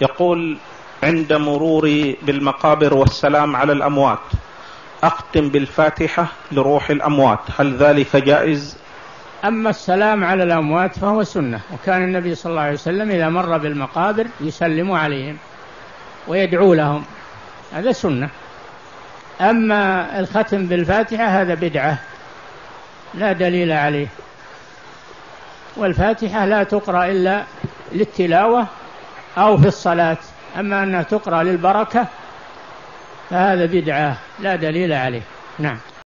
يقول عند مروري بالمقابر والسلام على الأموات. أختم بالفاتحة لروح الأموات. هل ذلك جائز؟ أما السلام على الأموات فهو سنة. وكان النبي صلى الله عليه وسلم إذا مر بالمقابر يسلم عليهم ويدعو لهم. هذا سنة. أما الختم بالفاتحة هذا بدعة. لا دليل عليه. والفاتحة لا تقرأ إلا للتلاوة أو في الصلاة. أما أنها تقرأ للبركة فهذا بدعة لا دليل عليه. نعم.